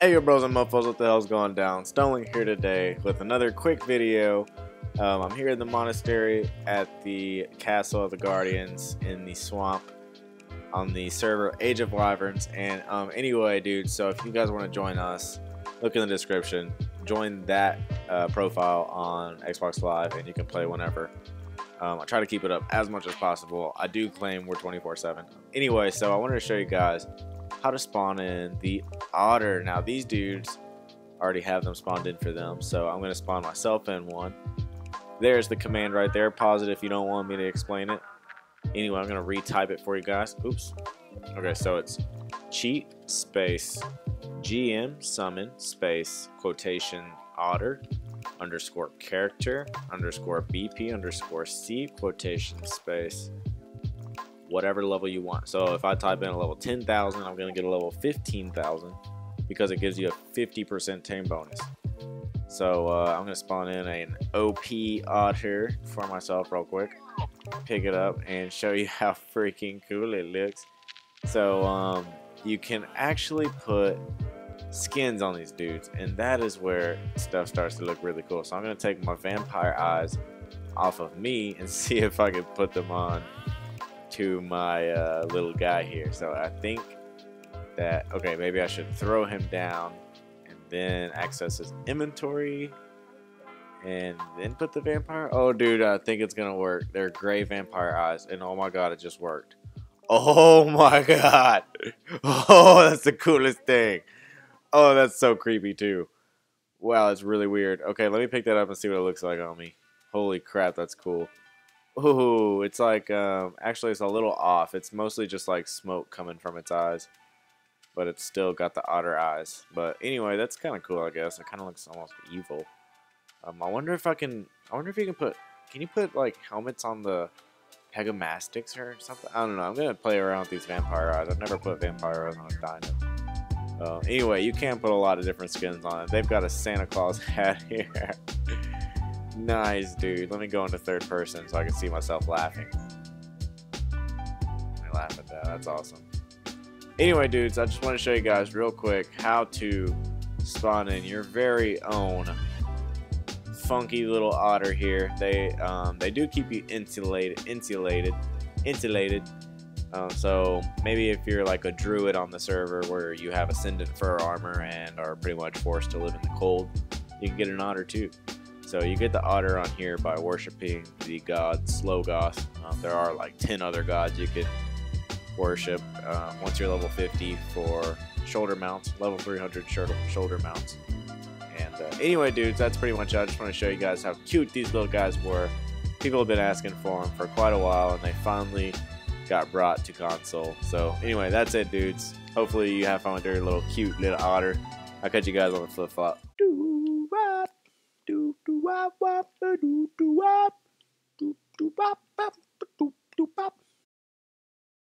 Hey yo bros and muffos, what the hell's going down? Stoneling here today with another quick video. Um, I'm here in the monastery at the Castle of the Guardians in the swamp on the server Age of Wyverns. And um, anyway, dude, so if you guys want to join us, look in the description. Join that uh, profile on Xbox Live and you can play whenever. Um, I try to keep it up as much as possible. I do claim we're 24-7. Anyway, so I wanted to show you guys how to spawn in the otter. Now these dudes already have them spawned in for them, so I'm going to spawn myself in one. There's the command right there. Pause it if you don't want me to explain it. Anyway, I'm going to retype it for you guys. Oops. Okay, so it's cheat space GM summon space quotation otter underscore character underscore BP underscore C quotation space whatever level you want. So if I type in a level 10,000, I'm going to get a level 15,000 because it gives you a 50% tame bonus. So uh, I'm going to spawn in an OP otter for myself real quick. Pick it up and show you how freaking cool it looks. So um, you can actually put skins on these dudes and that is where stuff starts to look really cool. So I'm going to take my vampire eyes off of me and see if I can put them on to my uh, little guy here. So I think that, okay, maybe I should throw him down and then access his inventory and then put the vampire. Oh, dude, I think it's going to work. They're gray vampire eyes. And oh my God, it just worked. Oh my God. Oh, that's the coolest thing. Oh, that's so creepy too. Wow, it's really weird. Okay, let me pick that up and see what it looks like on me. Holy crap, that's cool. Ooh, it's like, um, actually it's a little off. It's mostly just like smoke coming from its eyes. But it's still got the otter eyes. But anyway, that's kind of cool, I guess. It kind of looks almost evil. Um, I wonder if I can, I wonder if you can put, can you put like helmets on the Pegomastax or something? I don't know. I'm going to play around with these vampire eyes. I've never put vampire eyes on a dino. Anyway, you can put a lot of different skins on it. They've got a Santa Claus hat here. Nice, dude. Let me go into third person so I can see myself laughing. I laugh at that. That's awesome. Anyway, dudes, I just want to show you guys real quick how to spawn in your very own funky little otter here. They um, they do keep you insulated, insulated, insulated. Um, so maybe if you're like a druid on the server where you have ascendant fur armor and are pretty much forced to live in the cold, you can get an otter too. So you get the otter on here by worshiping the god Slogoth. Um, there are like 10 other gods you could worship uh, once you're level 50 for shoulder mounts, level 300 shoulder mounts. And uh, anyway, dudes, that's pretty much it. I just want to show you guys how cute these little guys were. People have been asking for them for quite a while, and they finally got brought to console. So anyway, that's it, dudes. Hopefully you have fun with your little cute little otter. I'll catch you guys on the flip flop wop wop